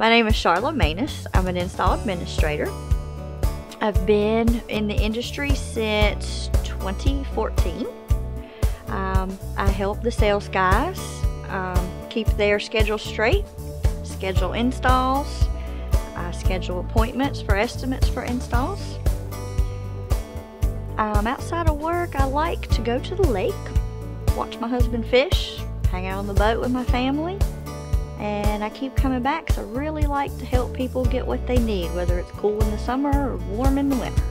My name is Charla Maness. I'm an install administrator. I've been in the industry since 2014. Um, I help the sales guys um, keep their schedule straight, schedule installs, I schedule appointments for estimates for installs. Um, outside of work, I like to go to the lake, watch my husband fish, hang out on the boat with my family, and I keep coming back because I really like to help people get what they need, whether it's cool in the summer or warm in the winter.